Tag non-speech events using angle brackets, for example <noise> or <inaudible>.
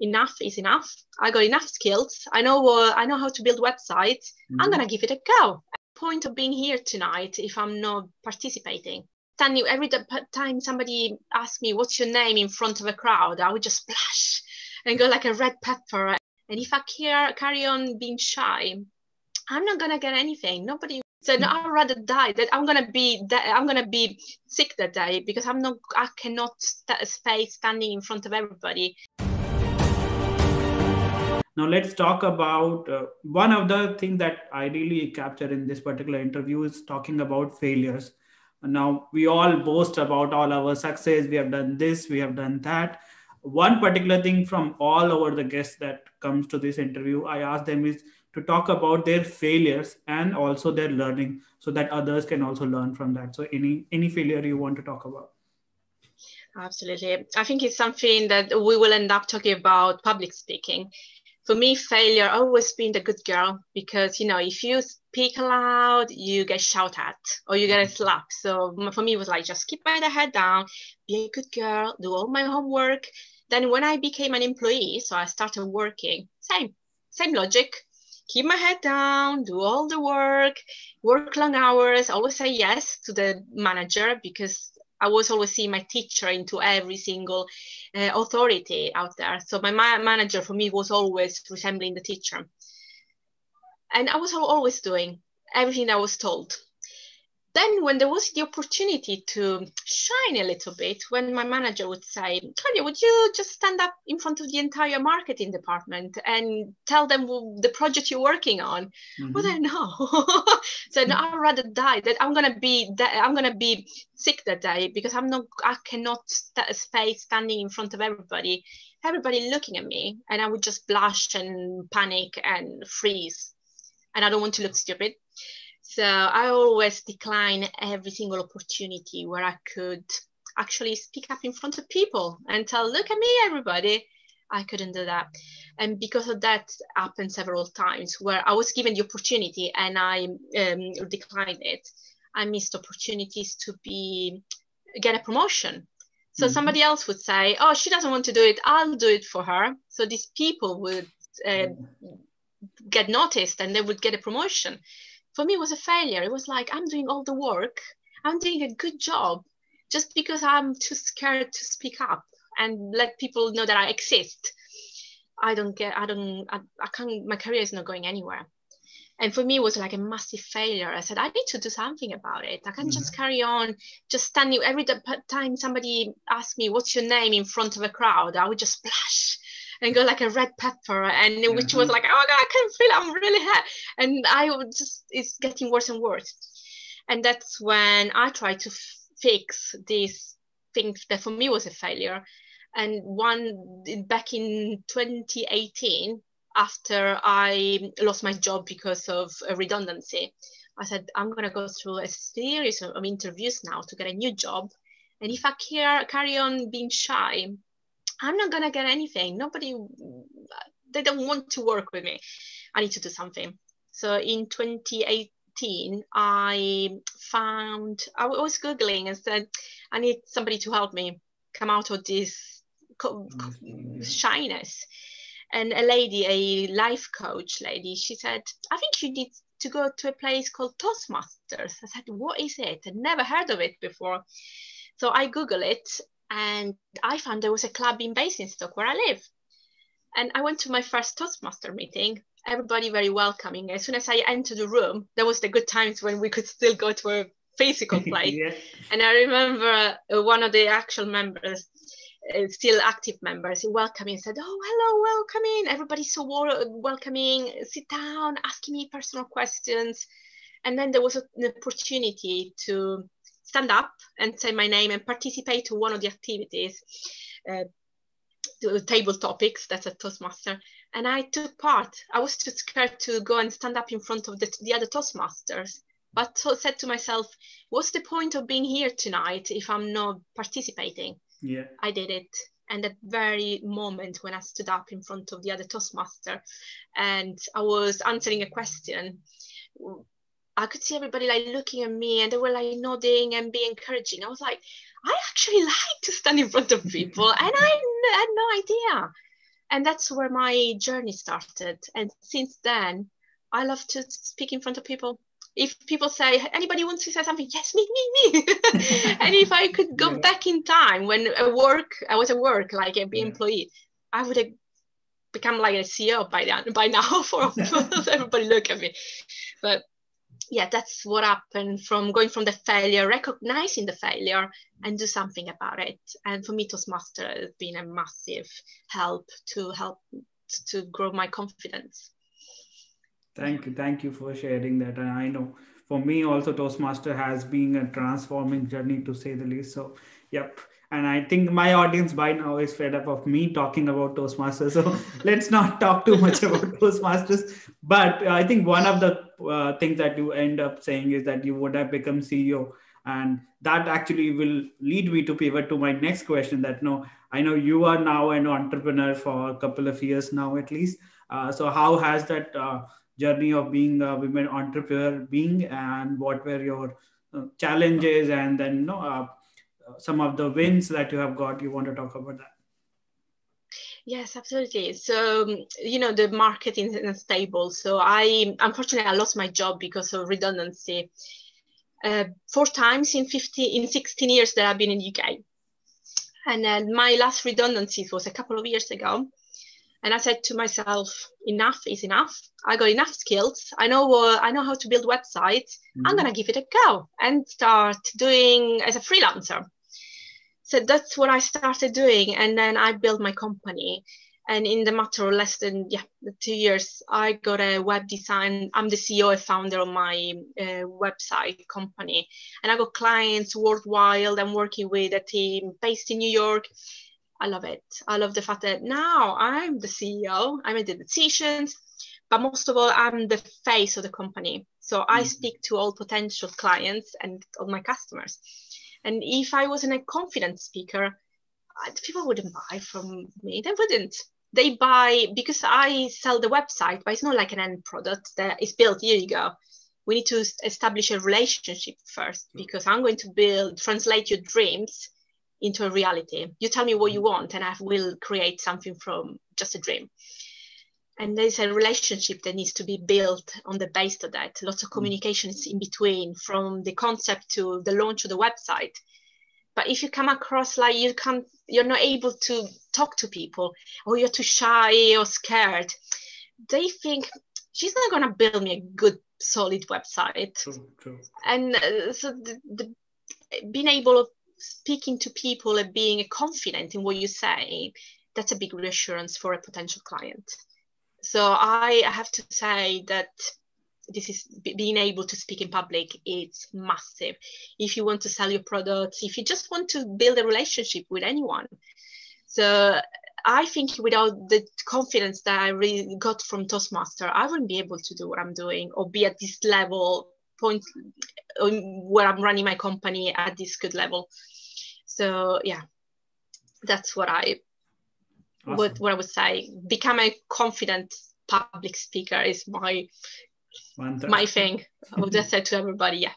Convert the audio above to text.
enough is enough. I got enough skills. I know uh, I know how to build websites. Mm-hmm. I'm gonna give it a go. Point of being here tonight if I'm not participating. Standing every time somebody asks me what's your name in front of a crowd, I would just splash and go like a red pepper. And if I care, carry on being shy, I'm not gonna get anything. Nobody said no, I'd rather die. That I'm gonna be that I'm gonna be sick that day because I'm not. I cannot st- stay standing in front of everybody. Now let's talk about uh, one of the things that I really captured in this particular interview is talking about failures. Now we all boast about all our success. We have done this. We have done that. One particular thing from all over the guests that comes to this interview, I ask them is to talk about their failures and also their learning so that others can also learn from that so any any failure you want to talk about absolutely i think it's something that we will end up talking about public speaking for me failure always been the good girl because you know if you speak aloud you get shouted at or you get a slap. So for me it was like just keep my head down be a good girl do all my homework. Then when i became an employee so i started working same same logic. Keep my head down, do all the work, work long hours, always say yes to the manager because I was always seeing my teacher into every single uh, authority out there. So my ma- manager for me was always resembling the teacher. And I was always doing everything I was told then when there was the opportunity to shine a little bit, when my manager would say, Claudia, would you just stand up in front of the entire marketing department and tell them the project you're working on? Mm-hmm. Well, then <laughs> no. so no, I'd rather die. That I'm gonna be that I'm gonna be sick that day because I'm not I cannot st- stay standing in front of everybody, everybody looking at me, and I would just blush and panic and freeze. And I don't want to look stupid. So I always decline every single opportunity where I could actually speak up in front of people and tell, look at me, everybody. I couldn't do that. And because of that happened several times where I was given the opportunity and I um, declined it. I missed opportunities to be get a promotion. So mm-hmm. somebody else would say, "Oh, she doesn't want to do it. I'll do it for her." So these people would uh, get noticed and they would get a promotion for me it was a failure. It was like i'm doing all the work. I'm doing a good job just because i'm too scared to speak up and let people know that i exist. I don't get i don't i, I can't my career is not going anywhere. And for me it was like a massive failure. I said i need to do something about it. I can't mm-hmm. just carry on just standing every time somebody asked me what's your name? in front of a crowd i would just <laughs> splash and go like a red pepper and mm-hmm. which was mm-hmm. like oh god i can't feel i'm really hot and i would just it's getting worse and worse and that's when i tried to f- fix this thing that for me was a failure and one back in 2018 after i lost my job because of a redundancy i said i'm going to go through a series of interviews now to get a new job and if i care, carry on being shy I'm not gonna get anything. Nobody, they don't want to work with me. I need to do something. So in 2018, I found I was googling and said, I need somebody to help me come out of this mm-hmm. shyness. And a lady, a life coach lady, she said, I think you need to go to a place called Toastmasters. I said, What is it? I'd never heard of it before. So I Google it and I found there was a club in Basingstoke where I live. And I went to my first Toastmaster meeting. Everybody very welcoming. As soon as I entered the room, there was the good times when we could still go to a physical <laughs> place. yeah. And I remember uh, one of the actual members, uh, still active members, welcoming, said, "Oh, hello, welcome in." Everybody's so welcoming. Sit down, asking me personal questions. And then there was an opportunity to stand up and say my name and participate to one of the activities, uh, the table topics, that's a Toastmaster. And I took part. I was too scared to go and stand up in front of the, the other Toastmasters. But so said to myself, what's the point of being here tonight if I'm not participating? Yeah. I did it. And that very moment when I stood up in front of the other Toastmaster and I was answering a question, I could see everybody like looking at me and they were like nodding and being encouraging. I was like, I actually <laughs> like to stand in front of people and I had no idea. And that's where my journey started. And since then, I love to speak in front of people. If people say, anybody wants to say something, yes, me, me, me. <laughs> and if I could go yeah. back in time when I work, I was at work, like a yeah. employee, I would have become like a CEO by then, by <laughs> now for everybody look at me. But yeah, that's what happened from going from the failure, recognizing the failure and do something about it. And for me, Toastmaster has been a massive help to help to grow my confidence. Thank you. Thank you for sharing that. And I know for me also Toastmaster has been a transforming journey to say the least. So yep. And I think my audience by now is fed up of me talking about Toastmasters. So <laughs> let's not talk too much about <laughs> Toastmasters. But I think one of the uh, things that you end up saying is that you would have become CEO. And that actually will lead me to pivot to my next question that no, I know you are now an entrepreneur for a couple of years now at least. Uh, so how has that uh, journey of being a women entrepreneur being and what were your uh, challenges and then you know, uh, some of the wins that you have got you want to talk about that? Yes absolutely. So um, you know the market is unstable. So i unfortunately i lost my job because of redundancy. Uh, four times in 15 in 16 years that i've been in uk and then my last redundancy was a couple of years ago. And i said to myself enough is enough. I got enough skills. I know uh, i know how to build websites. Mm-hmm. i'm gonna give it a go and start doing as a freelancer so that's what I started doing, and then I built my company. And in the matter of less than yeah two years, I got a web design. I'm the CEO and founder of my uh, website company, and I got clients worldwide. I'm working with a team based in New York. I love it. I love the fact that now I'm the CEO. I made the decisions, but most of all, I'm the face of the company. So I mm-hmm. speak to all potential clients and all my customers. And if I wasn't a confident speaker, uh, people wouldn't buy from me. They wouldn't. They buy because I sell the website, but it's not like an end product that is built. Here you go. We need to establish a relationship first hmm. because I'm going to build, translate your dreams into a reality. You tell me what hmm. you want, and I will create something from just a dream and there's a relationship that needs to be built on the base of that lots of mm. communications in between from the concept to the launch of the website but if you come across like you can't you're not able to talk to people or you're too shy or scared they think she's not going to build me a good solid website true, true. and uh, so the, the, being able of speaking to people and being confident in what you say that's a big reassurance for a potential client so I have to say that this is being able to speak in public it's massive. If you want to sell your products if you just want to build a relationship with anyone. So i think without the confidence that i really got from toastmaster i wouldn't be able to do what i'm doing or be at this level point um, where i'm running my company at this good level. So yeah that's what i awesome. what, what I would say. Become a confident public speaker is my my thing. I would just say to everybody, yeah,